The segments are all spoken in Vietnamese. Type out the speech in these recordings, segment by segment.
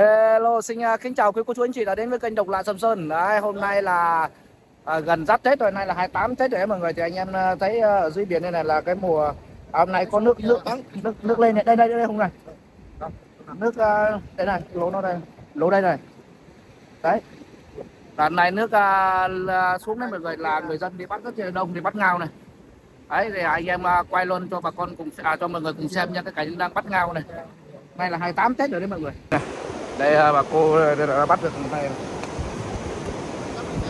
Hello, xin uh, kính chào quý cô chú anh chị đã đến với kênh Độc Lạ Sầm Sơn. Đấy, hôm nay là à, gần giáp Tết rồi, nay là 28 Tết rồi mọi người. Thì anh em uh, thấy uh, ở dưới biển này, này là cái mùa à, hôm nay có nước nước nước nước lên này, đây đây đây đây không này. Nước uh, đây này, lỗ nó đây, lỗ đây này. Đấy. Đoạn này nước uh, xuống đấy mọi người là người dân đi bắt rất là đông thì bắt ngao này. Đấy thì anh em uh, quay luôn cho bà con cùng à, cho mọi người cùng xem nha cái cảnh đang bắt ngao này. Nay là 28 Tết rồi đấy mọi người. Này đây à, bà cô, đây đã bắt được này.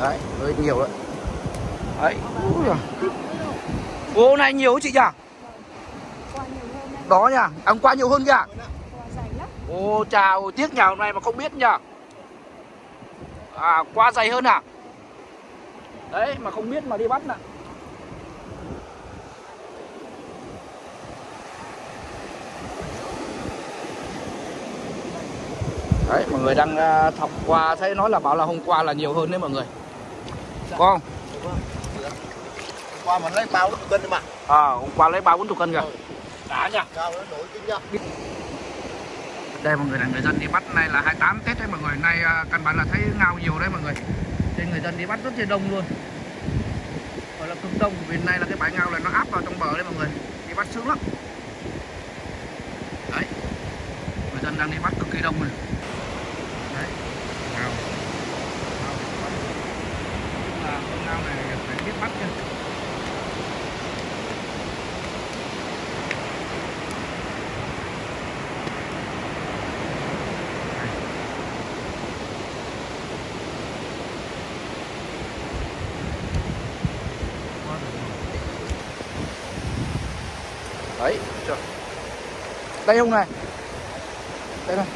Đấy, hơi nhiều đấy. Đấy. Ô, này nhiều chị nhỉ? Đó nhỉ? Ăn qua nhiều hơn nhỉ ô, chào, tiếc nhà hôm nay mà không biết nhỉ? À qua dày hơn à? Đấy, mà không biết mà đi bắt nè. Đấy mọi người đang à, thọc qua thấy nói là bảo là hôm qua là nhiều hơn đấy mọi người. Có không? Qua mình lấy bao bốn cân mà. À hôm qua lấy ba bốn chục cân kìa. Đã nha. Đây mọi người là người dân đi bắt này là 28 Tết đấy mọi người. Nay à, căn bản là thấy ngao nhiều đấy mọi người. Nên người dân đi bắt rất là đông luôn. Gọi là cực đông vì nay là cái bãi ngao là nó áp vào trong bờ đấy mọi người. Đi bắt sướng lắm. Đấy. Người dân đang đi bắt cực kỳ đông này đấy ngao ngao bắt sao này phải biết bắt nha đấy, chưa. Đây ông này. Đây này.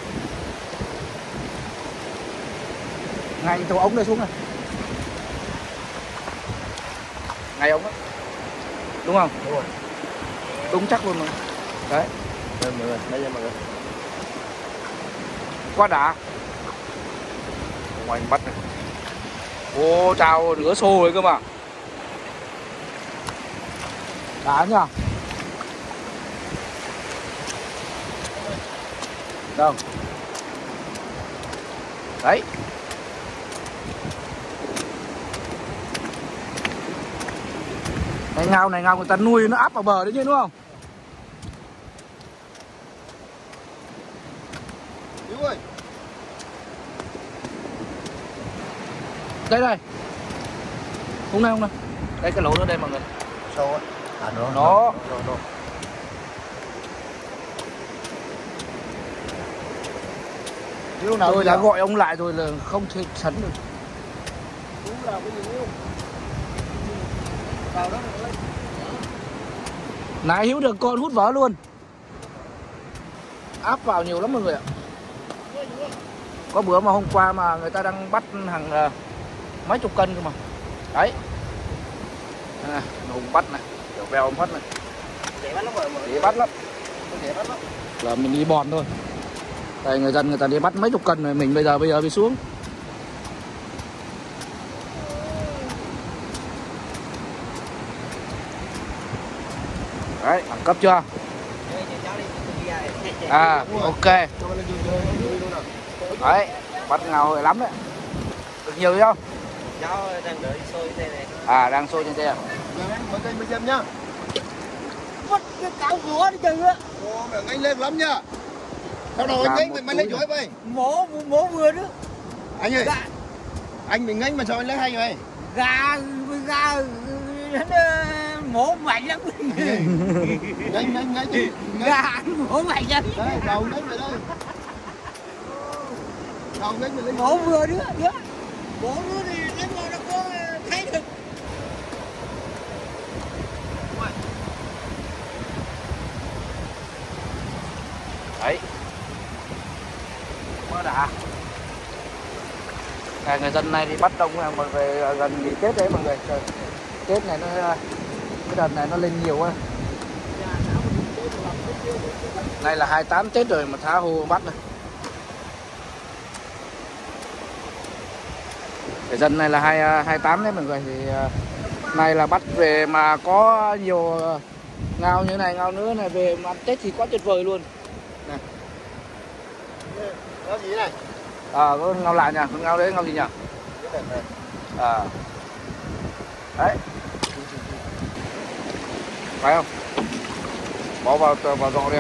Ngay từ ống này xuống này. Ngay ống đó đúng không? Đúng rồi. Đúng chắc luôn rồi đấy. Đây mọi người đây nha mọi người. Quá đã. Ngoài bắt này. Ô chào nửa xô rồi cơ mà. Đã nhá. Đâu? Đấy này ngao này ngao người ta nuôi nó áp vào bờ đấy chứ đúng không? Ơi. Đây đây. Không này không này đây cái lỗ nữa đây mọi người. Sâu á? À nó Nó. nó nó Hiếu nào tôi đã gọi ông lại rồi là không thể sấn được. Hiếu nào bây giờ? Hiếu vào đó rồi lấy nãy hiếu được con hút vỡ luôn. Áp vào nhiều lắm mọi người ạ. Có bữa mà hôm qua mà người ta đang bắt hàng ờ, mấy chục cân cơ mà. Đấy. À, nó bắt này kiểu veo bắt này. Dễ bắt lắm rồi dễ bắt lắm. dễ bắt lắm. Là mình đi bòn thôi. Đây người dân người ta đi bắt mấy chục cân rồi mình bây giờ bây giờ đi xuống đấy đẳng cấp chưa? À ok. Đấy bắt ngào hồi lắm đấy. Được nhiều không cháu đang đợi sôi đây này à đang sôi trên đây à. Xem nhá Vất cái cáo ngõ đi chừng á anh lên lắm nhá Sao đâu anh một mày lấy rồi. chuỗi vậy. Mổ mổ vừa nữa Anh ơi. Gà Anh mình ngánh mà sao anh lấy hay vậy? Gà Gà nó Mổ mạnh lắm. Ngánh ngánh ngánh ngánh Gà mổ mạnh lắm. Đây đầu ngánh về đây. Đầu ngánh về lấy Mổ vừa nữa nữa Mổ nữa thì nếu mà nó có thấy được. Đấy. Quá đã. À, người dân này thì bắt đông mà mọi người gần nghỉ tết đấy mọi người. Trời, tết này nó cái đợt này nó lên nhiều quá. Nay là 28 tết rồi mà tha hồ bắt này người dân này là hai 28 đấy mọi người thì à, nay là bắt về mà có nhiều ngao như này ngao nữa này về mà ăn tết thì quá tuyệt vời luôn. Đó, Có gì này? ờ có ngao lại con ngao đấy ngao gì nhỉ? Cái này này. ờ đấy phải không? Bỏ vào vào rọ đi.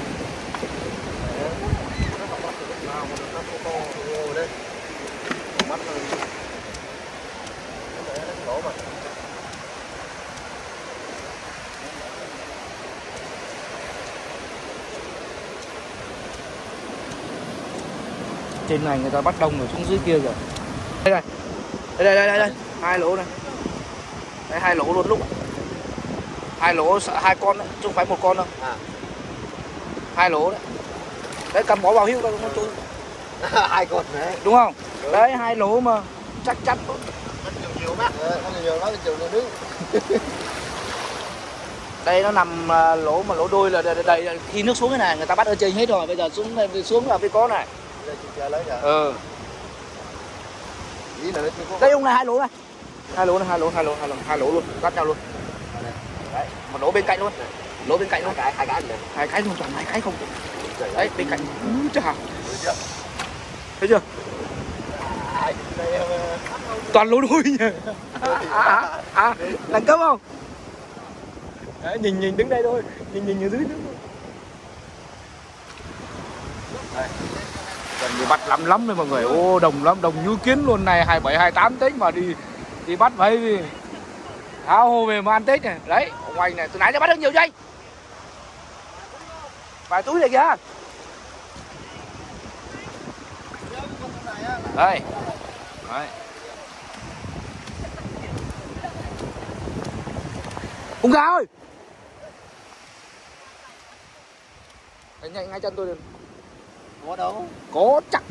Trên này người ta bắt đông rồi xuống dưới kia rồi đây này. Đây đây đây, đây. hai lỗ này. Đây hai lỗ luôn lúc hai lỗ hai con đấy chứ không phải một con đâu À. hai lỗ đấy đấy cầm bỏ vào hữu đâu con chui Hai con này. đúng không đấy hai lỗ mà chắc chắn luôn. Nhiều nhiều bác. Nó nhiều nó nhiều nhiều nước. đây nó nằm à, lỗ mà lỗ đôi là đây, đây, đây khi nước xuống cái này người ta bắt ở trên hết rồi bây giờ xuống đây xuống là mới có này ừ đây ông này hai lỗ này hai lỗ này hai lỗ hai lỗ hai lỗ hai lỗ luôn cắt nhau luôn một lỗ bên cạnh luôn. Lỗ bên cạnh luôn. Hai cái hai cái này. hai cái không toàn hai cái không đấy bên cạnh. Úi chà Thấy chưa? toàn lỗ đôi nhỉ? À, à, à. Đẳng cấp không? Đấy, nhìn nhìn đứng đây thôi. Nhìn nhìn ở dưới đây. Cần đi bắt lắm lắm đấy mọi người. Ô đồng lắm đồng như kiến luôn này. 27 28 tết mà đi đi bắt phải tháo hồ về mà ăn tết này đấy anh này từ nãy giờ bắt được nhiều dây vài túi này kìa đây đấy Ông gà ơi Đánh nhanh ngay chân tôi đi có đâu. Có chắc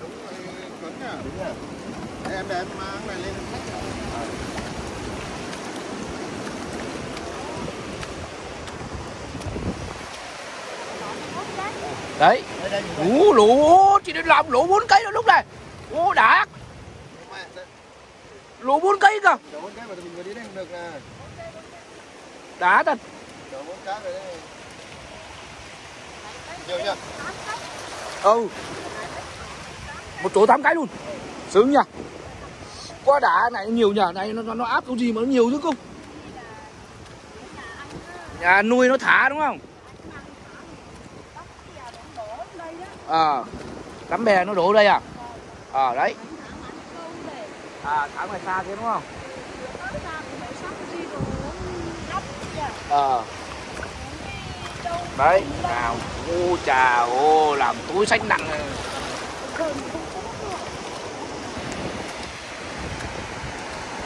Đúng rồi, cấn nha. Đúng. Đây, Em để em mang này lên. Đấy. Ú, lũ, Chị định làm lũ bốn cây lúc này. Ú đã Lũ bốn cây cơ. Đã thật Nhiều? Ừ. Một chỗ tám cái luôn. Sướng nha. Quá đã này nhiều nhà Này nó, nó, áp cái gì mà nó nhiều chứ không Nhà nuôi nó thả đúng không? À Cắm bè nó đổ đây à? Ờ đấy. À thả ngoài xa thế đúng không? Ờ. Đấy. Nào Ô chà ô Làm túi sách nặng. này.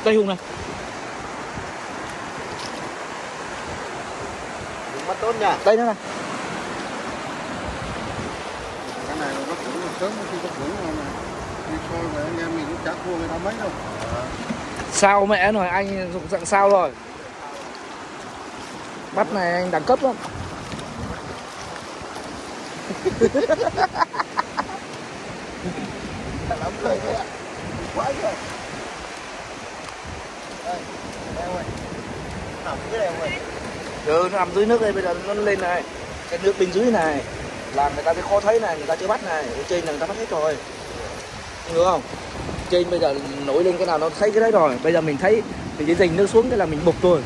Đây Hùng này mất tốt nha. Đây nữa này Cái này nó cũng sớm khi có cũng mà đi coi về anh em mình cũng chả thua người ta mấy đâu. Sao mẹ rồi anh dụng dạng sao rồi Bắt này anh đẳng cấp lắm lắm rồi. Quá rồi. Đây, em ơi. Nằm cái này em ơi. Ừ nó nằm dưới nước đây, bây giờ nó lên này. Cái nước bên dưới này Là người ta thấy khó thấy này, Người ta chưa bắt này. Ở trên là người ta bắt hết rồi. Hiểu không? Trên bây giờ nổi lên cái nào nó thấy cái đấy rồi. Bây giờ mình thấy Mình chỉ dình nước xuống cái là mình bục thôi.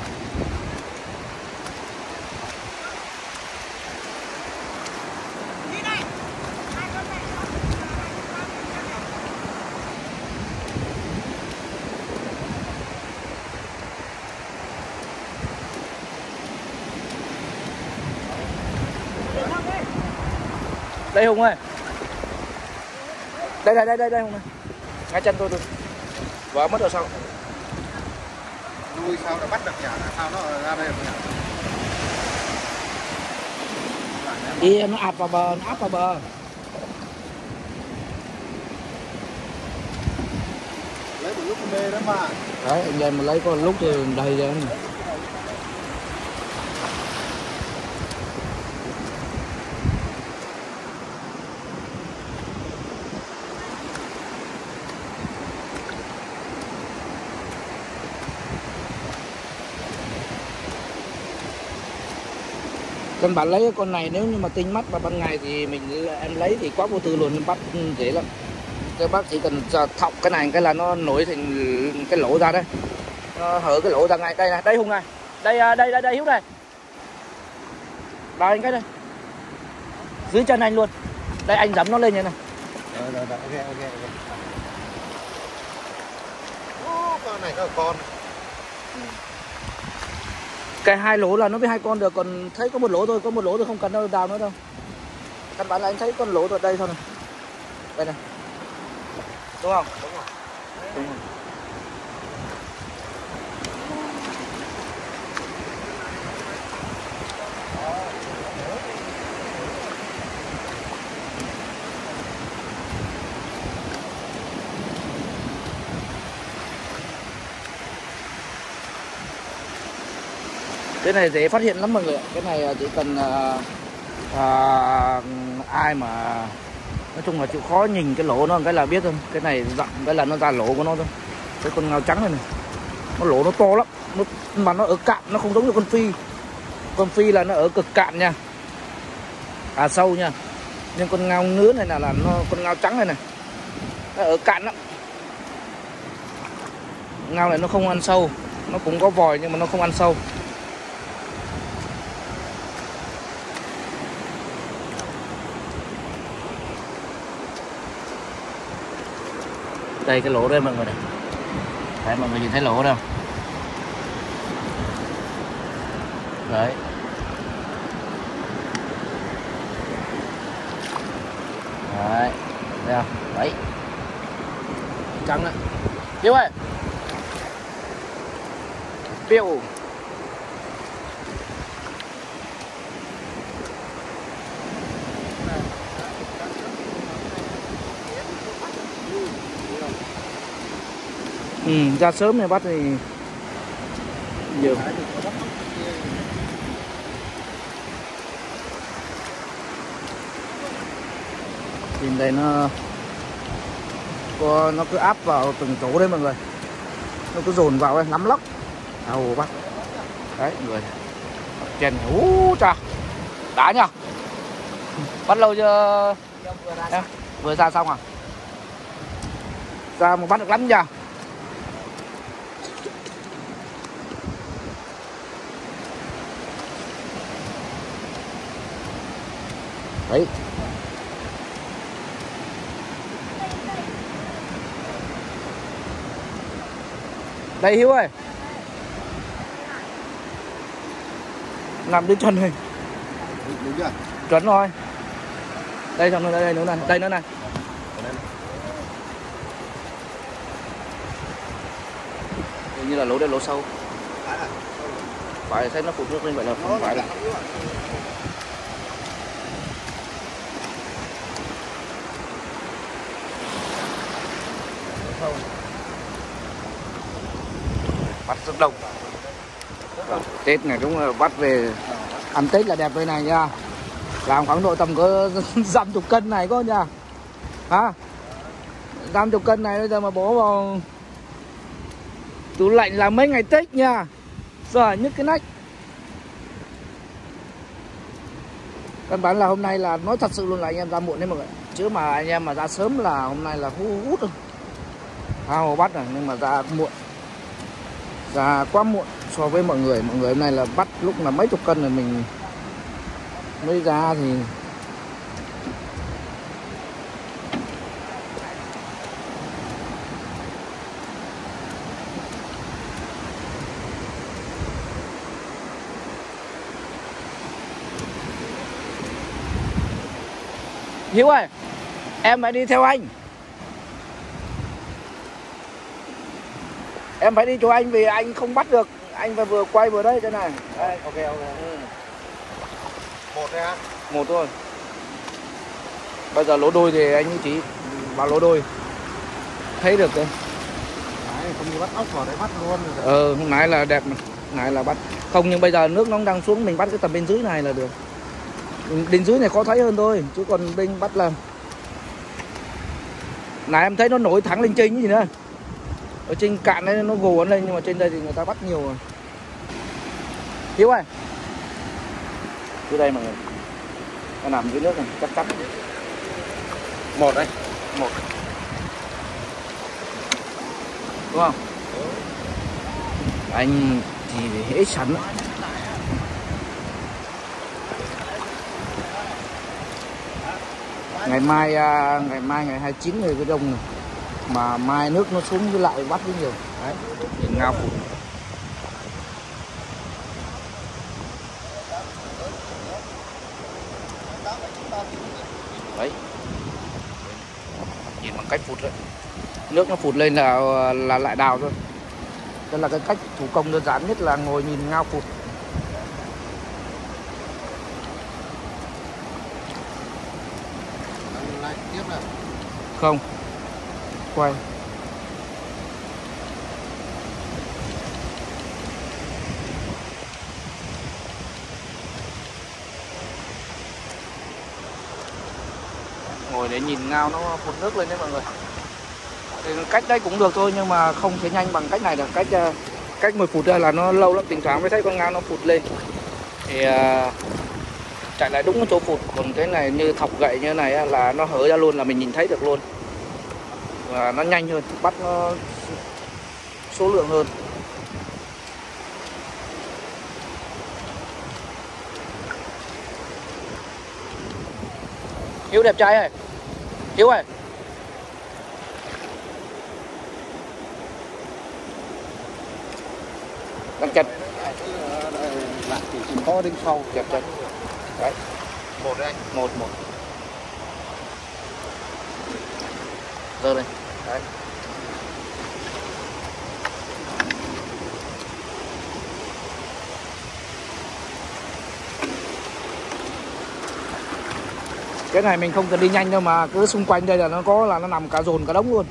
Đây Hùng ơi. Đây đây đây đây đây Hùng này. Ngay chân tôi tôi Vợ mất rồi sao? Nuôi sao nó bắt được chả sao nó ra đây được? Đi nó áp vào bờ Nó áp vào bờ. Lấy một lúc mê đó mà. Đấy anh em mà lấy có lúc thì đầy ra căn bản lấy cái con này nếu như mà tinh mắt vào ban ngày thì mình em lấy thì quá vô tư luôn bắt dễ lắm. Các bác chỉ cần thọc cái này cái là nó nổi thành cái lỗ ra đấy. Nó hở cái lỗ ra ngay đây này đây hùng này. Đây à, đây đây đây hiếu này. Đây anh cái đây. Dưới chân anh luôn. Đây anh dẫm nó lên như này. Rồi, rồi, rồi, ok, ok, ok. Con này có con cái hai lỗ là nó với hai con được, còn thấy có một lỗ thôi, có một lỗ thôi không cần đâu, đào nữa đâu. Căn bản là anh thấy con lỗ ở đây thôi này. Đây này. Đúng không? Đúng rồi. Cái này dễ phát hiện lắm mọi người ạ. Cái này à, chỉ cần à, à, ai mà nói chung là chịu khó nhìn cái lỗ nó cái là biết thôi. Cái này dặn cái là nó ra lỗ của nó thôi. Cái con ngao trắng này này nó lỗ nó to lắm. Nó, mà nó ở cạn nó không giống như con phi. Con phi là nó ở cực cạn nha. À sâu nha. Nhưng con ngao nứa này là, là nó con ngao trắng này này nó ở cạn lắm. Ngao này nó không ăn sâu. Nó cũng có vòi nhưng mà nó không ăn sâu. Đây cái lỗ đây mọi người này. Đấy, mọi người nhìn thấy lỗ đâu đấy. Đấy, thấy không? Đấy. Trắng đấy. Tiêu ơi. Tiêu Ừ, ra sớm này bắt thì nhiều. Nhìn đây nó có nó cứ áp vào từng chỗ đấy mọi người. Nó cứ dồn vào đây nắm lóc. Đâu bắt. Đấy người. Trên ú chà. Đã nhá bắt lâu chưa? Em vừa ra xong à? Ra mà bắt được lắm nha đấy. Đây hiếu ơi. Chân này Đúng chưa? chuẩn rồi. Đây xong rồi đây đây nữa này. Đây nữa này. Hình như là lỗ đây lỗ sâu phải thấy nó phụt nước lên vậy là không phải là rất đông. Tết này đúng là bắt về ăn Tết là đẹp đây này nha. Làm khoảng độ tầm có dăm chục cân này có nha. Hả? Dăm chục cân này bây giờ mà bố vào tủ lạnh là mấy ngày Tết nha. Giờ nhức cái nách. Căn bản là hôm nay là nói thật sự luôn là anh em ra muộn đấy mọi người. Chứ mà anh em mà ra sớm là hôm nay là hú hút. Rồi ao bắt rồi, nhưng mà ra muộn ra quá muộn so với mọi người. Mọi người hôm nay là bắt lúc là mấy chục cân rồi mình mới ra thì Hiếu ơi, Em phải đi theo anh. Em phải đi chỗ anh vì anh không bắt được Anh phải vừa quay vừa đây thế này Đây Ok, ok. ừ. Một đây hả? Một thôi Bây giờ lỗ đôi thì anh chỉ vào lỗ đôi Thấy được đấy Đấy, không như bắt ốc vào đấy bắt luôn. rồi. Ờ hôm nãy là đẹp mà Nãy là bắt Không nhưng bây giờ nước nó đang xuống Mình bắt cái tầm bên dưới này là được Bên dưới này khó thấy hơn thôi Chứ còn bên bắt là Nãy em thấy nó nổi thẳng lên trên gì nữa Ở trên cạn đây nó gồ lên Nhưng mà trên đây thì người ta bắt nhiều rồi. Hiếu ơi. Dưới đây mọi người. Nó nằm dưới nước này chắc chắn. Một đây một. Đúng không? Anh thì hễ sẵn ngày mai à, ngày mai ngày 29 người cái đông này mà mai nước nó xuống cái lại bắt rất nhiều. Đấy nhìn ngao phụt. Đấy. Nhìn bằng cách phụt đấy. Nước nó phụt lên là là lại đào thôi. Đây là cái cách thủ công đơn giản nhất là ngồi nhìn ngao phụt. Không quay. Ngồi để nhìn ngao nó phụt nước lên đấy mọi người. Thì cách đấy cũng được thôi, nhưng mà không thể nhanh bằng cách này được. Cách ờ, cách 10 phút là nó lâu lắm tình thoảng mới thấy con ngao nó phụt lên. Thì ờ, chạy lại đúng chỗ phụt. Còn cái này như thọc gậy như này là nó hở ra luôn, là mình nhìn thấy được luôn và nó nhanh hơn bắt nó số lượng hơn. Hiếu đẹp trai ơi. Hiếu ơi. Đang chật lại thì chỉ có đến sau chật chật Đấy. Một đây một một. Dơ lên Đấy. Cái này mình không cần đi nhanh đâu mà cứ xung quanh đây là nó có là nó nằm cả dồn cả đống luôn.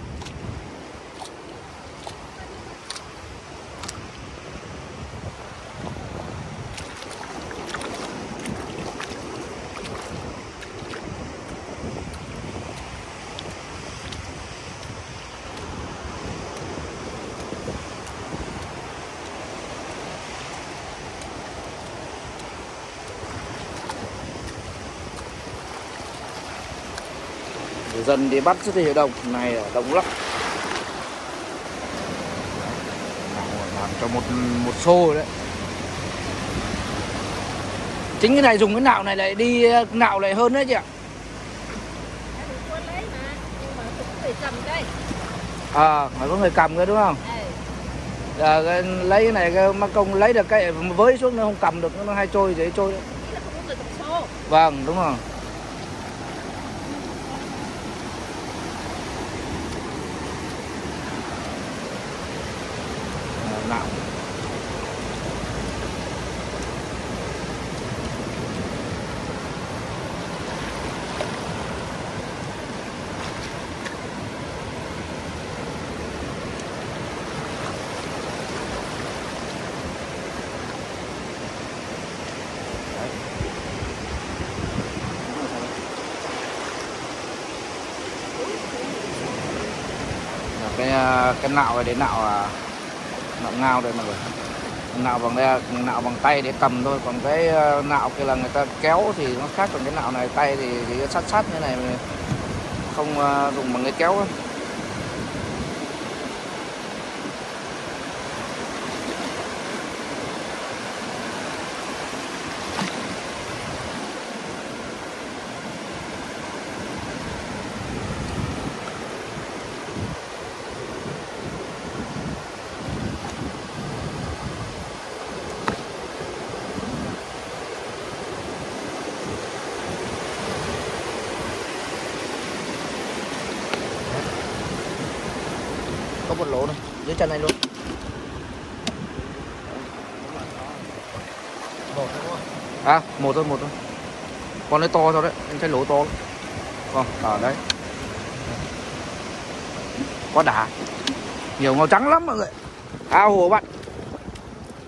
Dân đi bắt rất là đông này ở đông lắm làm cho một một xô rồi đấy. Chính cái này dùng cái nạo này lại đi nạo lại hơn đấy chị ạ. Quân lấy mà nhưng mà cũng phải cầm đây à phải có người cầm cái đúng không? À, cái, lấy cái này cái mắc công lấy được cái với xuống nó không cầm được nó hay trôi dễ trôi đấy. ý là không có người cầm xô. Vâng đúng rồi À, nạo Là cái nạo này để nạo à, nạo ngao đây mọi người nạo bằng đây, nạo bằng tay để cầm thôi còn cái ờ, nạo kia là người ta kéo thì nó khác còn cái nạo này tay thì, thì sát sát như này không ờ, dùng bằng cái kéo ấy. có một lỗ này dưới chân này luôn. Một thôi à một thôi một thôi. Con đấy to thôi đấy anh thấy lỗ to. Lắm còn ở đấy. Có đá nhiều màu trắng lắm mọi người. Ao hồ bạn.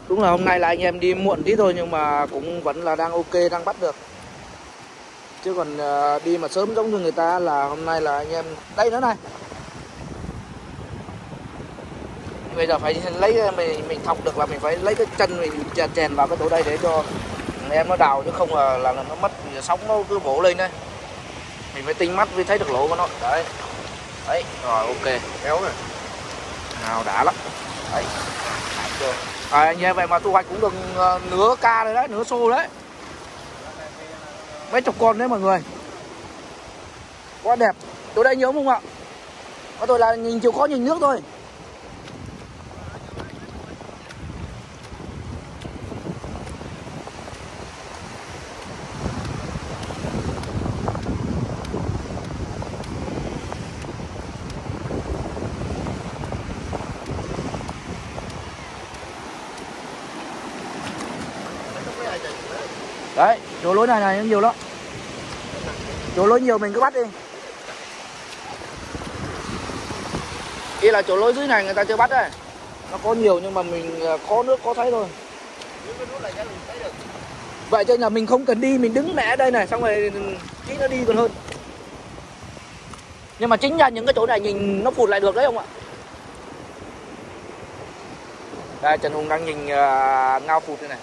Đúng là hôm nay là anh em đi muộn tí thôi nhưng mà cũng vẫn là đang ok, đang bắt được. Chứ còn ờ, đi mà sớm giống như người ta là hôm nay là anh em đây nữa này. Bây giờ phải lấy mình mình thọc được là mình phải lấy cái chân mình chèn chèn vào cái chỗ đây để cho em nó đào chứ không là, là, là nó mất sóng nó cứ vỗ lên đây mình phải tinh mắt mới thấy được lỗ của nó. Đấy. Đấy. Rồi ok. Kéo này. Nào đã lắm. Đấy. Chưa à, như vậy mà thu hoạch cũng được ờ, nửa ca rồi đấy nửa xô đấy. Mấy chục con đấy mọi người. Quá đẹp. Chỗ đây nhiều không ạ? Có tôi là nhìn chịu khó nhìn nước thôi lối này này nhiều lắm. Chỗ lối nhiều mình cứ bắt đi. Ý là chỗ lối dưới này người ta chưa bắt đấy. Nó có nhiều nhưng mà mình ờ, có nước có thấy thôi. Vậy cho nên là mình không cần đi Mình đứng mẹ ở đây này Xong rồi tí nó đi còn hơn. Nhưng mà chính ra những cái chỗ này nhìn nó phụt lại được đấy không ạ. Đây Trần Hùng đang nhìn uh, ngao phụt đây này.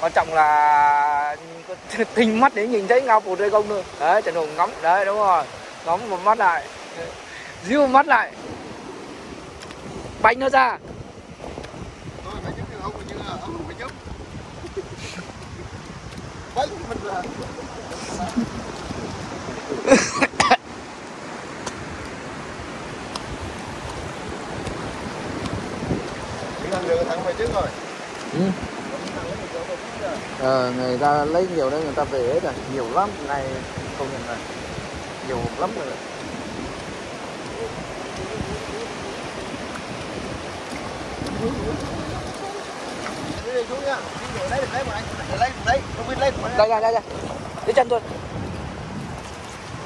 Quan trọng là tinh mắt để nhìn thấy ngao phụt đây không nữa Đấy Trần Hùng ngắm Đấy đúng rồi. Ngắm một mắt lại. Díu mắt lại. Bánh nó ra. Thôi bánh mình là thằng mày trước rồi. Ừ ờ, người ta lấy nhiều đấy người ta về hết rồi. Nhiều lắm này không nhận này nhiều lắm rồi. Xuống Đi rồi lấy được lấy Lấy lấy Không biết lấy đây đây đây. Đây dưới chân tôi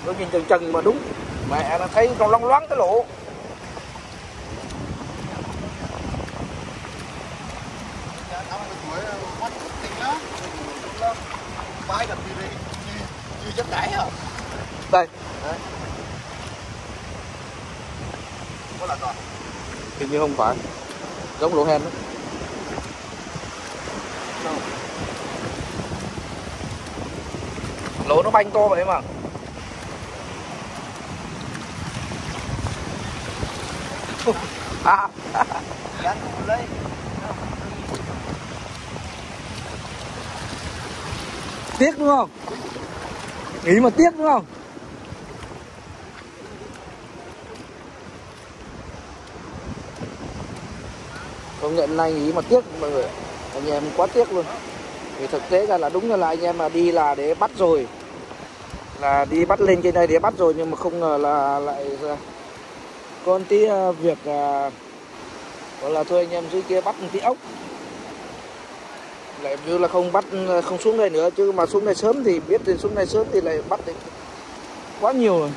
tôi nhìn chừng chừng mà đúng. Mẹ nó thấy còn long loáng cái lỗ Ông cái tuổi mắt tỉnh lắm Bái gặp gì đi Chưa chấp đáy hả đây. Có là còn hình như không phải. Giống lỗ hen đó. Lỗ nó banh to vậy mà à, Gắn lấy tiếc đúng không? Nghĩ mà tiếc đúng không? Công nhận nay nghĩ mà tiếc, mọi người anh em quá tiếc luôn. Vì thực tế ra là đúng là anh em mà đi là để bắt rồi. Là đi bắt lên trên đây để bắt rồi, nhưng mà không ngờ là lại có tí à, việc à, gọi là thôi anh em dưới kia bắt một tí ốc lại như là không bắt ờ, không xuống đây nữa, chứ mà xuống đây sớm thì biết thì xuống đây sớm thì lại bắt được. Quá nhiều rồi.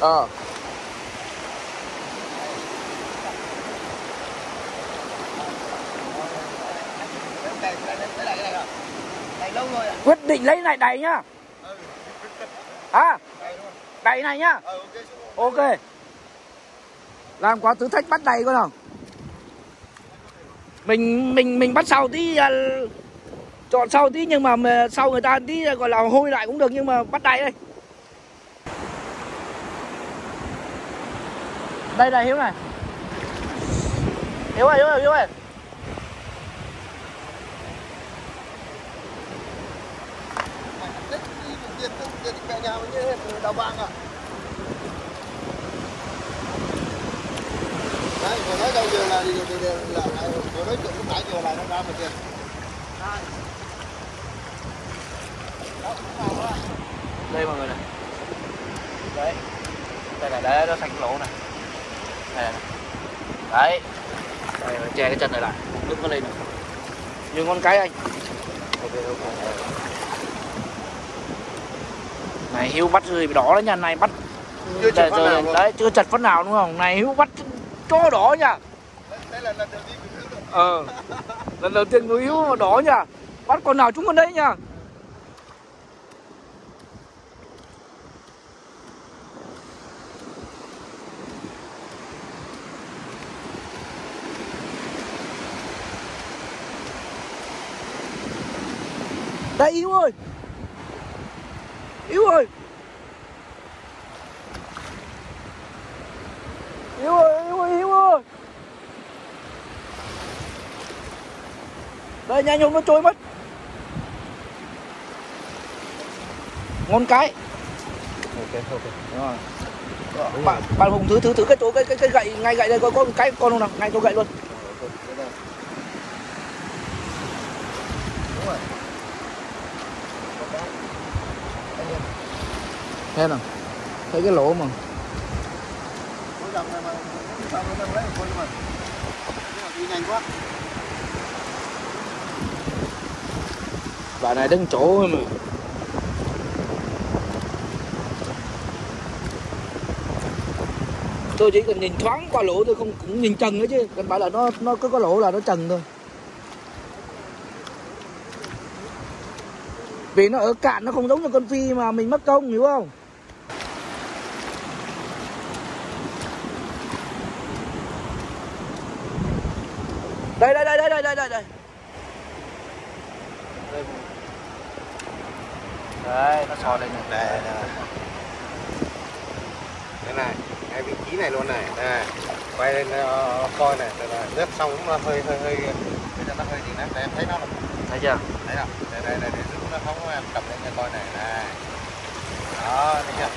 Ờ. Này lâu rồi à quyết định lấy này đẩy nhá. À đẩy này nhá. Ok. Làm quá thử thách bắt đầy con nào. Mình mình mình bắt sau tí à, chọn sau tí nhưng mà mà sau người ta tí à, gọi là hôi lại cũng được nhưng mà bắt đầy đây. Đây này hiếu này. Hiếu ơi hiếu ơi hiếu ơi. Giờ thì mẹ nhà mình như đào vàng à? Đấy, vừa nói đâu giờ là là là là vừa nói chuyện lúc nãy giờ là nó ra một kìa. Đây mọi người này. Đấy. Đây là đấy nó thành lỗ này. Đây này. đấy. Đây nó che cái chân này lại. Lúc nó lên. Này. như con cái anh. Ok ok này hiếu bắt rồi đỏ đấy nha này bắt Chưa phát rồi, nào đấy chưa chặt phát nào đúng không? Này hiếu bắt cho đỏ nha. Đây là lần đầu tiên ờ lần đầu tiên người hiếu mà đỏ nha. Bắt con nào chúng con đấy nha. Đây yêu ơi yêu ơi. Yêu ơi yêu ơi yêu ơi. Đây nhanh không nó trôi mất. Ngon cái. Ok ok. Rồi. bạn bạn hùng thứ thứ thứ cái chỗ cái cái, cái gậy ngay gậy đây có có một cái con không nào? Ngay chỗ gậy luôn thế nào thấy cái lỗ mà. Bà này này đứng chỗ thôi mà. Tôi chỉ cần nhìn thoáng qua lỗ tôi không cũng nhìn trần nữa chứ. Cần phải là nó nó cứ có lỗ là nó trần thôi. Vì nó ở cạn, nó không giống như con phi mà mình mất công, hiểu không? Đây đây đây đây đây đây đây đây. Đấy nó sò lên này. Đây này Cái này, ngay vị trí này luôn này. Đây, quay lên ờ, coi này. Đây là rớt xong nó hơi hơi hơi Bây giờ nó hơi gì nè, đây em thấy nó là thấy chưa? Thấy không? Đây đây đây, để giúp nó không em cầm lên cho coi này. Đây. Đó, thấy chưa?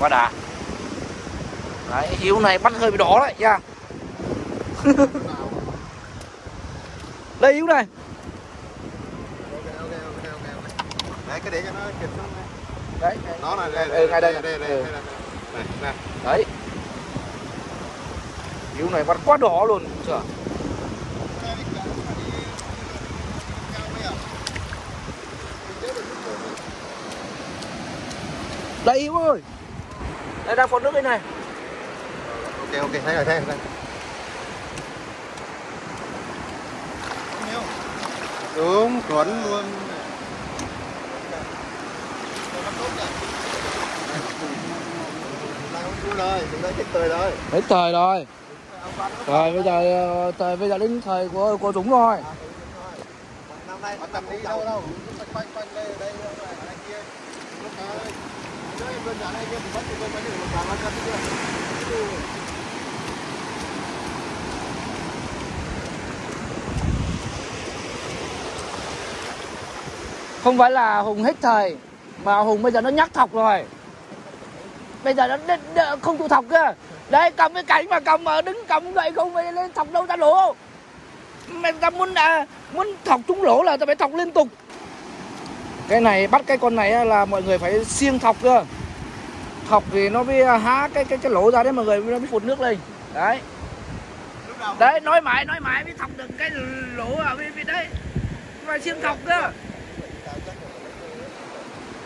quá đã. Đấy hiếu này bắt hơi bị đỏ đấy nha đây hiếu này. Đấy, cái để cho nó kịp này. đấy Nó là đây, ừ, ngay đây đây, này. đây, đây, đây, đây. Này, đấy hiếu này bắt quá đỏ luôn chưa đây hiếu ơi đây đang phun nước đây này ok, ok, thấy rồi, thấy rồi. Đúng, chuẩn luôn. hết thời rồi Rồi bây giờ ờ, thời bây giờ đến thời của của dũng rồi Năm nay tầm đi đâu đâu, quanh quanh đây, đây, này kia. Lúc đó, chơi bên nhà này kia, mình bắt bên bên này, một vài con kia. Không phải là hùng hết thời mà hùng bây giờ nó nhắc thọc rồi. Bây giờ nó đ- đ- không tụ thọc cơ đây cầm cái cảnh mà cầm mà đứng cầm vậy không phải lên thọc đâu ra lỗ. Mày ta muốn à, muốn thọc trúng lỗ là ta phải thọc liên tục. Cái này bắt cái con này là mọi người phải siêng thọc cơ thọc thì nó mới à, há cái cái cái lỗ ra đấy mọi người nó mới phụt nước lên. Đấy. Đấy nói mãi nói mãi mới thọc được cái lỗ à bên đấy. Phải siêng thọc cơ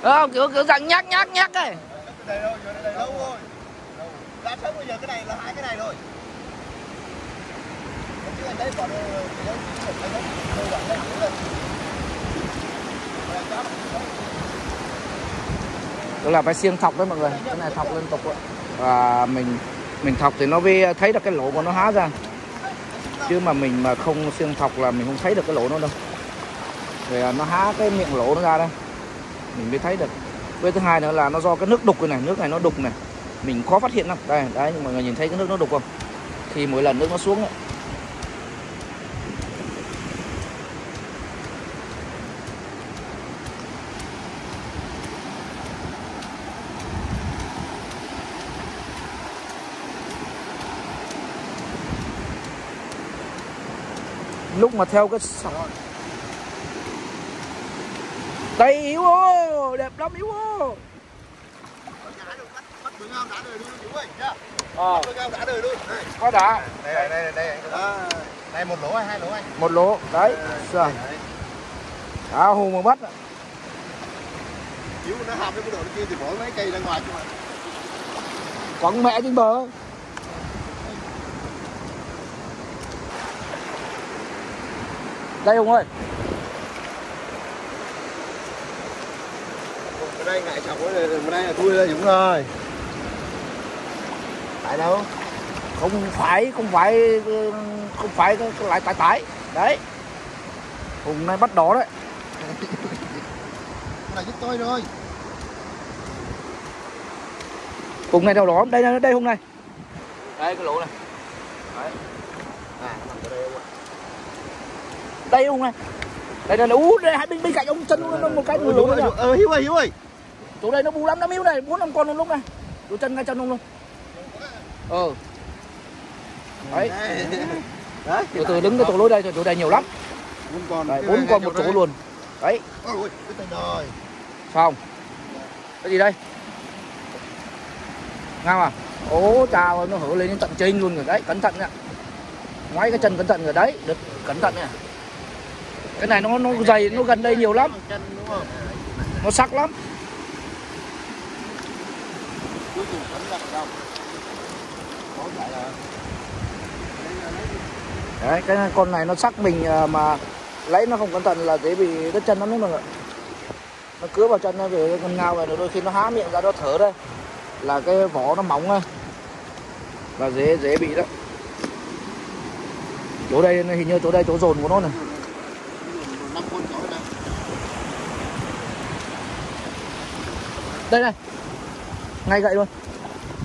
Đúng không? Kiểu kiểu răng nhắc nhắc nhắc ấy. Cái này đâu, này lâu rồi. Ra sớm bây giờ cái này là hai cái này rồi. Chứ là phải xiên thọc đấy mọi người cái này thọc liên tục ấy. và mình mình thọc thì nó mới thấy được cái lỗ của nó há ra chứ mà mình mà không xiên thọc là mình không thấy được cái lỗ nó đâu thì à, nó há cái miệng lỗ nó ra đây mình mới thấy được. Với thứ hai nữa là nó do cái nước đục này nước này nó đục này. Mình khó phát hiện lắm. Đây đấy mọi người nhìn thấy cái nước nó đục không? Thì mỗi lần nước nó xuống ấy, lúc mà theo cái đây yếu ô đẹp lắm yếu ô bắt đã đời luôn chú ơi ờ. Đã đời luôn đây có đã. Đây đây đây đây đây một lỗ hay hai lỗ anh một lỗ đấy, rồi. Đấy. à hù mà bắt. Yếu nó hàm cái độ kia thì bỏ mấy cây ra ngoài cho mà quẳng mẹ trên bờ. Đây hùng ơi. Ở đây ngại chọc này, ở đây là thui là đúng rồi. Tại đâu? không phải không phải không phải lại tại tại. Đấy. Hùng nay bắt đỏ đấy. Cái này giúp tôi rồi. hùng này đầu đỏ? Đây đây đây hùng này đây cái lỗ này. À, nằm ở đây. Không ạ? đây hùng này đây đây là ú đây hai bên bên cạnh ông chân nó một cái lỗ đúng nữa ờ, Hiếu ơi, Hiếu ơi. Chỗ đây nó bù lắm nó miếu này bốn năm con luôn lúc này. Chỗ chân ngay chân ông luôn. Ờ đấy. Đấy. từ từ đứng cái chỗ lối đây chỗ đây nhiều lắm. Bốn con. đấy bốn con một chỗ luôn. Đấy. Xong cái gì đây? Ngang à? Ố chào nó hở lên đến tận trên luôn rồi. Đấy cẩn thận nha. Ngoái cái chân cẩn thận rồi. Đấy được cẩn thận nha. Cái này nó nó dày nó gần đây nhiều lắm. Nó sắc lắm Cuối cùng vẫn. Có là đấy, cái con này nó sắc mình à, mà lấy nó không cẩn thận là dễ bị đứt chân lắm đấy mọi người nó cứa vào chân nó về con ngao này, đôi khi nó há miệng ra nó thở đây là cái vỏ nó mỏng này là dễ dễ bị đó chỗ đây hình như chỗ đây chỗ dồn của nó này này. đây này ngay gậy luôn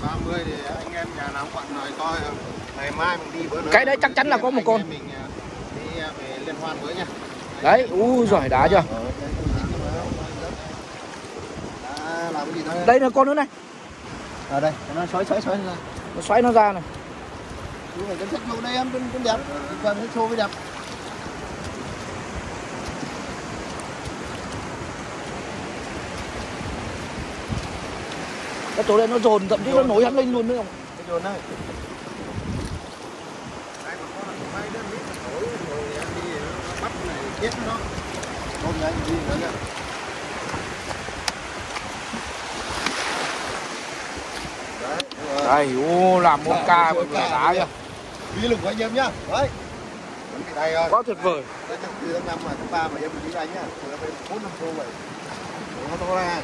30 thì anh em nhà nào quặn nói coi ngày mai mình đi bữa nữa. Cái đấy chắc chắn là có một con. Mình à, đi à, về liên hoan với nha. đấy u giỏi đá chưa đây là con nữa này À đây, nó xoáy xoáy xoáy ra. nó xoáy nó ra này rồi, cái sách vô đây em, con đẹp. Cần cái xô mới đẹp. Cái chỗ đây nó dồn thậm chí nó nổi hắn lên luôn nữa không dồn đây. Nó nó này chết nó. Con này đi nữa. Đấy. rồi. đây u làm một ca một đá chưa Đi lùng của anh em nhá. Đấy. Đây quá tuyệt vời Đấy, tư tháng năm mà tháng ba mà em đi đánh nhá. Nó bốn năm xô vậy. Nó to ra.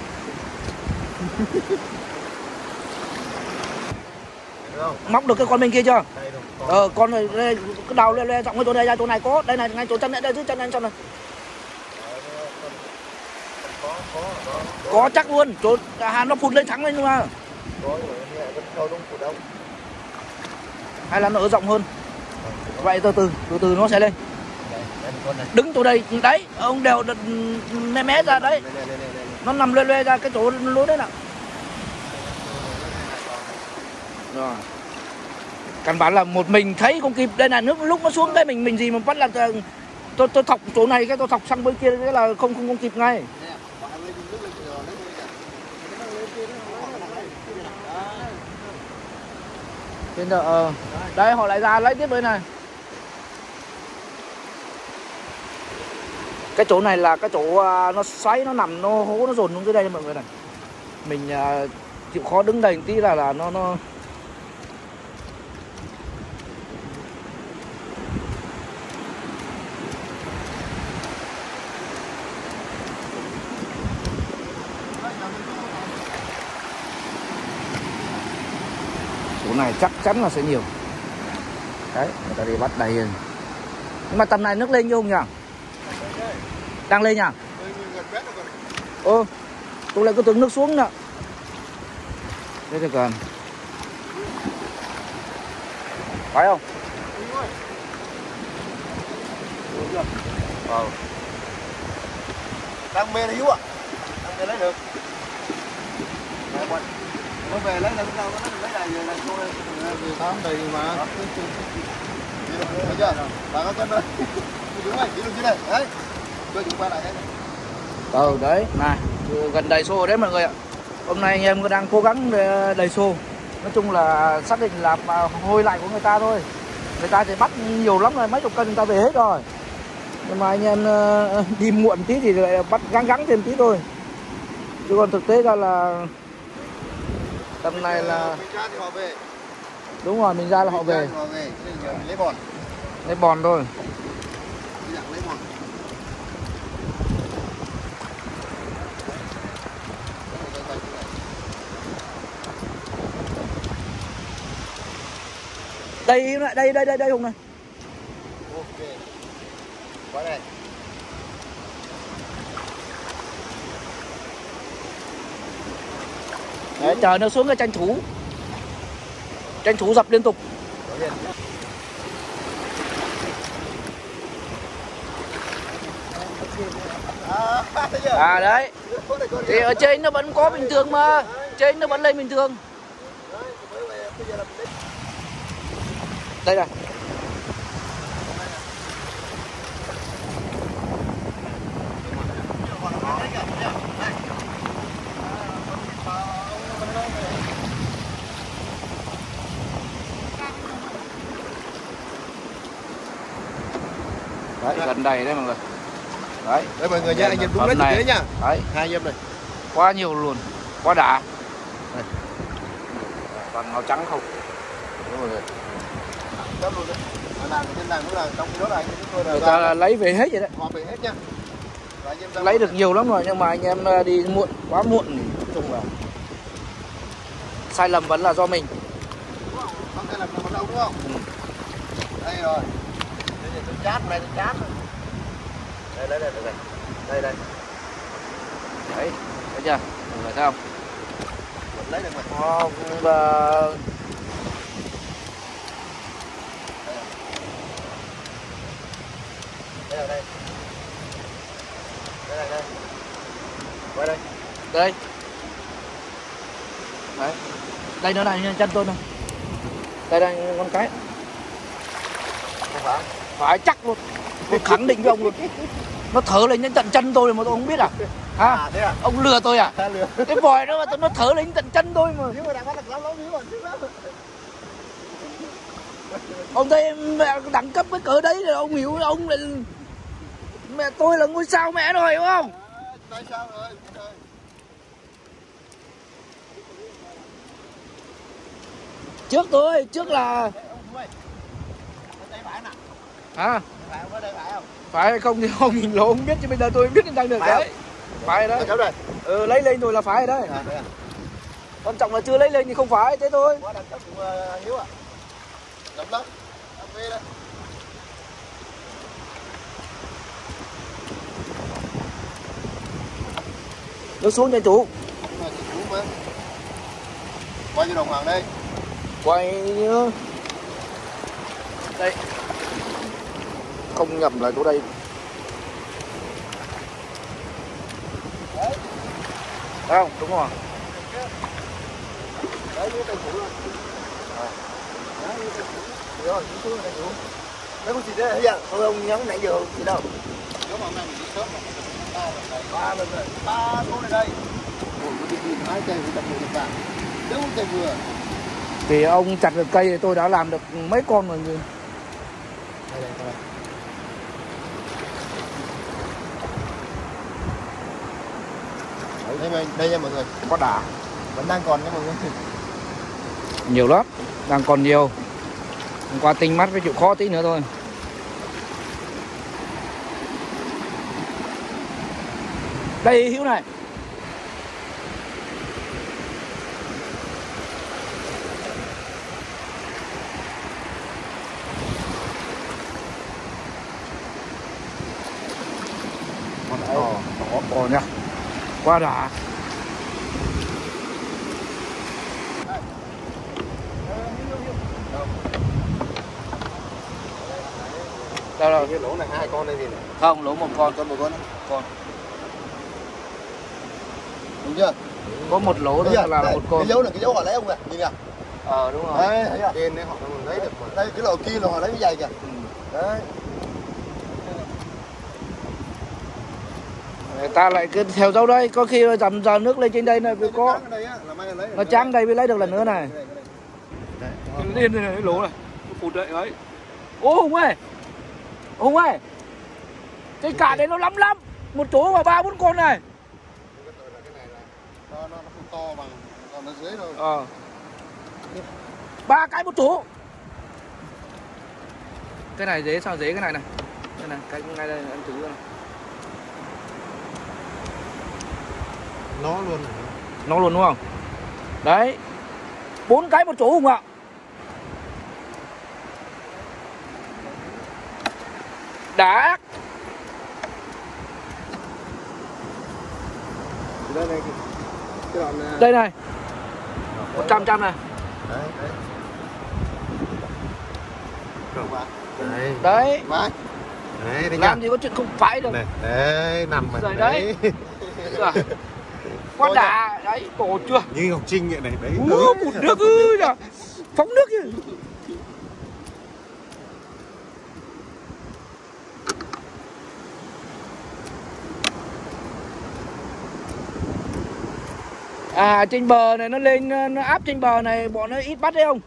Móc được cái con bên kia chưa? Ờ con này đây, cái đầu lên lên trọng cái chỗ này ra chỗ này có. Đây này ngay chỗ chân này đây dưới chân này chân này. Có, có, có. có chắc luôn. Chỗ hà nó phụt lên thẳng lên luôn mà. Có nhưng mà hay là nó ở rộng hơn? Vậy từ từ từ từ nó sẽ lên. Đứng chỗ đây đấy ông đều mé mé ra đấy. Nó nằm lên lên ra cái chỗ lối đấy nè rồi. Căn bản là một mình thấy không kịp đây là nước lúc nó xuống cái mình mình gì mà bắt là tôi tôi thọc chỗ này cái tôi thọc sang bên kia, cái là không không không kịp ngay. Đây. Bây giờ ờ đây, họ lại ra, lấy tiếp bên này. Cái chỗ này là cái chỗ à, nó xoáy, nó nằm, nó hố, nó dồn xuống dưới đây mọi người này. Mình à, chịu khó đứng đây một tí là là nó nó này chắc chắn là sẽ nhiều. Đấy người ta đi bắt đầy rồi. Nhưng mà tầm này nước lên chưa không nhỉ? Đang lên nhỉ? Ô, tôi lại cứ tưởng nước xuống nữa. thế thì còn phải không? Ừ. đang mê hiếu à? Đang mê lấy được nó về lấy lúc nào nó lấy này về là cô tám đầy mà. Thấy chưa? Bà có chân đây đúng rồi đi được dưới đây. Đấy. Cho chúng ta lại đây ừ đấy. Này. Gần đầy xô đấy mọi người ạ. Hôm nay anh em đang cố gắng để đầy xô nói chung là xác định là hôi lại của người ta thôi. Người ta thì bắt nhiều lắm rồi mấy chục cân người ta về hết rồi. Nhưng mà anh em ờ, đi muộn tí thì lại bắt gắng gắng thêm tí thôi. Chứ còn thực tế ra là tầm này là đúng rồi mình ra là họ về. lấy bòn. Lấy bòn thôi. Đây đây đây đây đây hùng này. Ok. Quá đây Đấy, chờ nó xuống cái tranh thủ. Tranh thủ dập liên tục. À, đấy. Thì ở trên nó vẫn có bình thường mà. Trên nó vẫn lên bình thường. Đây này gần đây đấy mọi người đấy Đấy mọi người nha, anh nhìn đúng đấy thực tế nha. đấy Hai em này. quá nhiều luôn quá đã Đây. toàn màu trắng không đúng rồi Đó luôn đấy. Ở làng trên làng cũng là trong khi đó là anh em chúng tôi là người ta lấy về hết vậy đấy họ về hết nha. Anh em lấy được nhiều lắm rồi nhưng mà anh em ờ, đi muộn quá muộn thì nói chung là sai lầm vẫn là do mình Không thể làm được đâu đúng không? Ừ. Đây rồi. Đây chát này, tôi chát. Đây đây đây đây. Đây đây. đấy thấy chưa mọi người thấy không Mình lấy được mà. Nó, ờ, Đây là đây. Đây là đây. Qua đây. đây đấy đây nữa này chân tôi này đây đây con cái Không phải. Phải chắc luôn. Tôi khẳng định với ông luôn. Nó thở lên đến tận chân tôi mà tôi không biết à. Hả? À thế à? ông lừa tôi à? Lừa. cái vòi đó mà tôi nó thở lên tận chân tôi mà. Nếu mà đã bắt được lắm lắm ông thấy mẹ đẳng cấp cái cỡ đấy rồi ông hiểu ông là mẹ tôi là ngôi sao mẹ rồi hiểu không? Tại sao rồi? Trước tôi trước là Ông chú ơi. Đây phải nè. Hả Phải không? Đây phải không? phải hay không thì không nhìn lộ không biết chứ bây giờ tôi biết đang được Phải đấy phải đấy ừ, lấy lên rồi là phải đấy À, à. quan trọng là chưa lấy lên thì không phải thế thôi Quá đẳng cấp của ờ, Hiếu à? Lắm lắm. Nó xuống cho chủ. Bao nhiêu đồng hàng đây? quay nhớ đây không nhầm là chỗ đây Thấy không đúng rồi Đấy, như tay chủ luôn. Đấy, tay chủ. Được rồi, chú xuống tay chủ. Gì đấy? Không ông nhắn nãy giờ không gì đâu. Nếu mà mình đi sớm ba lần rồi. Ba số này đây. Ủa, có đi tìm hai cây thì tầm một vàng. Nếu không cây vừa. thì ông chặt được cây thì tôi đã làm được mấy con rồi Đây đây, đây. Đây, đây, nha mọi người, có đá vẫn đang còn nha mọi người. nhiều lắm. Đang còn nhiều. Hôm qua tinh mắt với chịu khó tí nữa thôi. Đây hữu này con to to to nha quá đã đâu đâu Cái lỗ này hai con đây gì này? không lỗ một con Con một con. con Đúng chưa? có một lỗ thôi là Đây, một con Cái dấu là cái dấu họ lấy ông kìa, nhìn kìa. ờ đúng rồi Đấy, thấy chưa? Trên đấy họ lấy được mà. Đây cái lỗ kia là họ lấy cái dày kìa. Ừ. Đấy. Người ta lại cứ theo dấu đây có khi dầm giờ nước lên trên đây này Đây, có. Cái nó trắng đây mới lấy được lần nữa này. Đây này cái lỗ này. Phụt đậy ấy. Ô hùng ơi. Hùng ơi. Cái cả đấy nó lắm lắm. Một chỗ mà ba bốn con này. Cái cái ờ. Ba cái một chỗ. Cái này dế sao dế cái này này? Đây này cái ngay đây anh thử này nó luôn nó luôn đúng không? Đấy. Bốn cái một chỗ không ạ. Đã. Đây này cái đoạn này. đây này. Một trăm trăm này. Đấy đấy. Đấy, đấy. đấy làm gì có chuyện không phải đâu đấy nằm rồi đấy, đấy. quá đã đấy tổ chưa? Như ngọc trinh vậy này đấy. Ủa, một nước ư nhờ. Phóng nước kìa. À trên bờ này nó lên nó áp trên bờ này bọn nó ít bắt đấy không?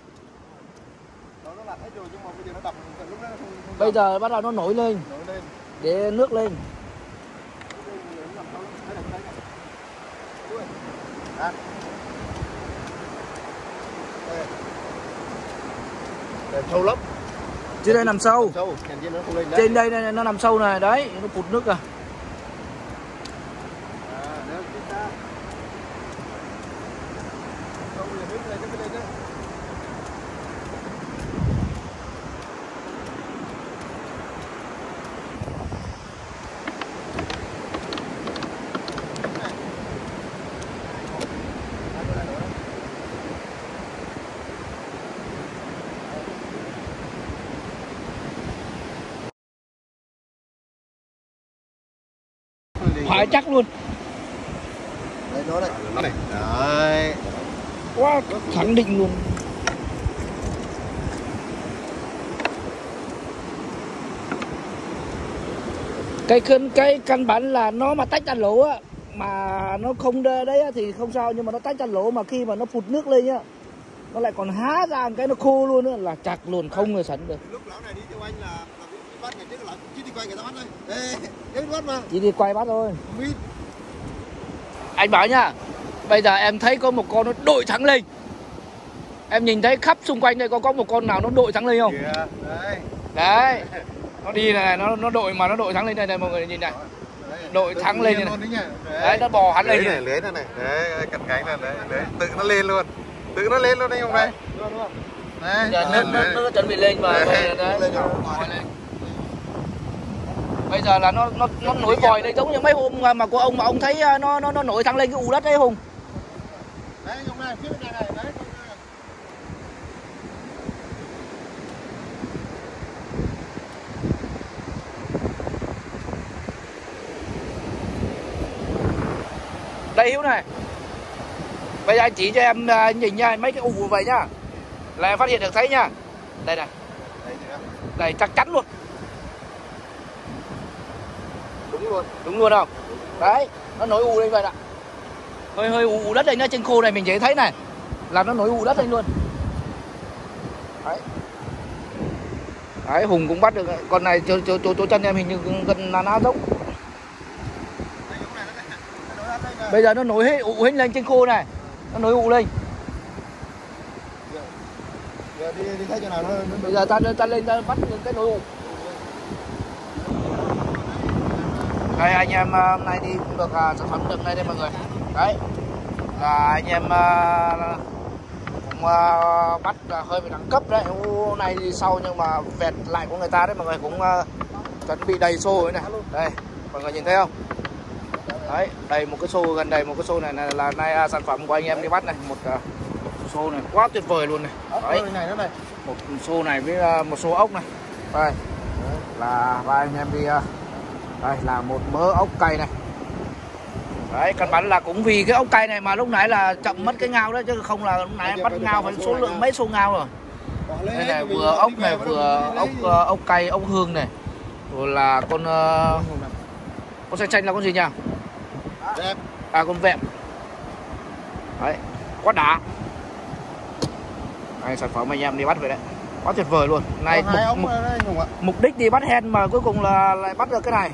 nó nó lặn hết rồi nhưng mà bây giờ nó đập lúc đó nó không, không Bây giờ bắt đầu nó nổi lên. Nổi lên. Để nước lên. Sâu lắm. Trên đây nằm sâu. nó không lên đấy. Trên đây này, nó nằm sâu này. Đấy, nó phụt nước à, nếu chúng ta sâu thì nước lên nó mới lên đấy Phải chắc luôn. đấy nó đây nó này đấy Quá khẳng định luôn. cái căn cái căn bản là nó mà tách ra lỗ á mà nó không đ- đấy á, thì không sao nhưng mà nó tách ra lỗ mà khi mà nó phụt nước lên nhá nó lại còn há ra một cái nó khô luôn nữa là chặt luôn không người sẵn được lúc lão này đi theo anh là bắt ngày trước là chỉ đi quay người ta bắt thôi. Ê bắt mà. Chỉ đi quay bắt thôi. Không biết. Anh bảo nhá bây giờ em thấy có một con nó đội thắng lên. Em nhìn thấy khắp xung quanh đây có có một con nào nó đội thắng lên không? Kìa đấy đấy. Nó đi này nó nó đội mà nó đội thắng lên đây này mọi người nhìn này. Đấy. đội thắng lên luôn đấy. Đấy nó bò hắn lên lưới này này. lưới này này. Đấy cánh này đấy đấy. Tự nó lên luôn. Tự nó lên luôn đấy không đây đấy. Giờ nó, nó, nó chuẩn bị lên mà Đấy, đấy. lên. Bây giờ là nó nó nó nổi vòi đây giống như mấy hôm mà, của ông mà ông thấy à, nó nó nó nổi thẳng lên cái ù đất đấy hùng. Đấy không này phía bên này này đấy đây hiếu này. Bây giờ anh chỉ cho em à, nhìn nha mấy cái ù vậy nhá là em phát hiện được thấy nha. Đây này. Đây chắc chắn luôn đúng luôn. Đúng luôn không? Đấy nó nổi ù lên vậy ạ. Hơi hơi ù đất lên nhá trên khô này mình dễ thấy này là nó nổi ù đất lên luôn. Đấy. Đấy hùng cũng bắt được con này chỗ chỗ chỗ, chỗ chân em hình như gần là đây nó đây nè bây giờ nó nổi hết ụ hết lên trên khô này nó nổi ụ lên. Giờ đi đi thấy chỗ nào nó bây giờ ta ta lên ta bắt cái nổi ụ đây anh em à, hôm nay đi cũng được à, sản phẩm được đây đây mọi người. Đấy. Là anh em à, cũng bắt hơi bị đẳng cấp đấy. Ô, này thì sau nhưng mà vẹt lại của người ta đấy mọi người cũng chuẩn bị đầy xô ấy này. Đây mọi người nhìn thấy không? Đấy đây một cái xô gần đây một cái xô này, này là nay à, sản phẩm của anh em đi bắt này. Một à, xô này quá tuyệt vời luôn này. Đấy. một xô này với à, một số ốc này. Đây. Là ba anh em đi à, đây là một mớ ốc cây này. Đấy căn bản là cũng vì cái ốc cây này mà lúc nãy là chậm mất cái ngao đó chứ không là lúc nãy bắt ngao phải số lượng mấy số ngao rồi. Đây này vừa ốc này vừa ốc ờ, ốc cây ốc hương này. Rồi là con ờ, con xanh xanh là con gì nhỉ? À con vẹm. Đấy quá đã đây, sản phẩm anh em đi bắt về đấy. Quá tuyệt vời luôn. Này mục, mục, mục đích đi bắt hen mà cuối cùng là lại bắt được cái này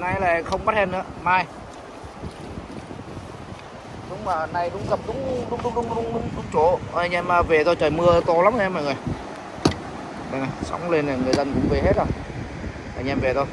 nay là không bắt hen nữa. Mai. Đúng mà này đúng gặp đúng đúng đúng đúng đúng, đúng, đúng chỗ. Anh em về thôi trời mưa to lắm em mọi người. Đây này sóng lên này người dân cũng về hết rồi. Anh em về thôi